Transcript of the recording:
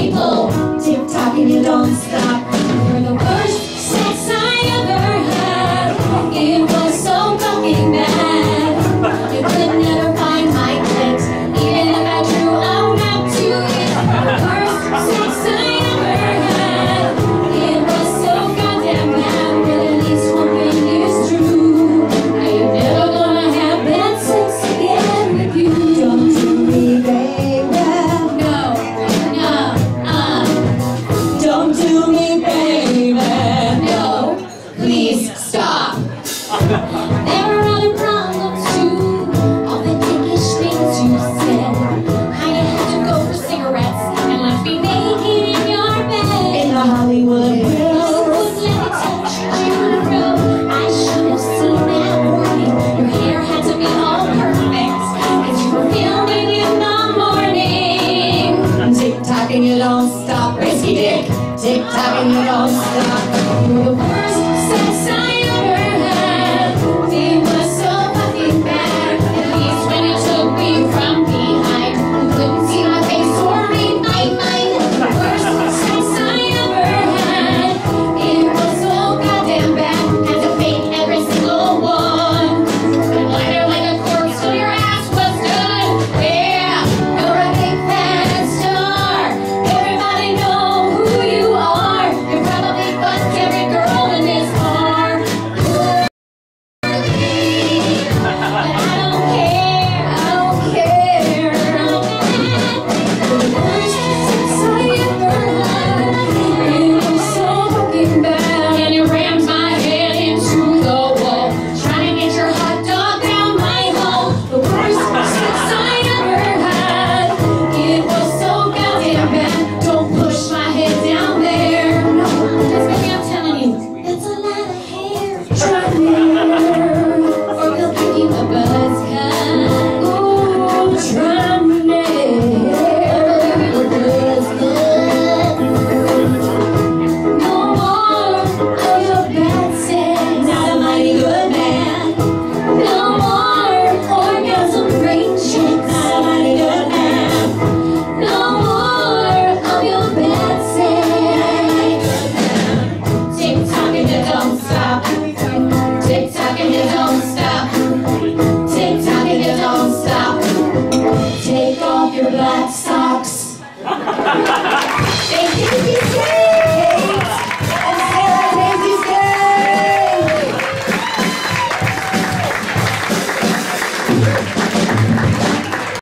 people, tip tapping you don't stop. don't stop. risky dick, tick tock and you don't stop. You're the worst, so sorry. that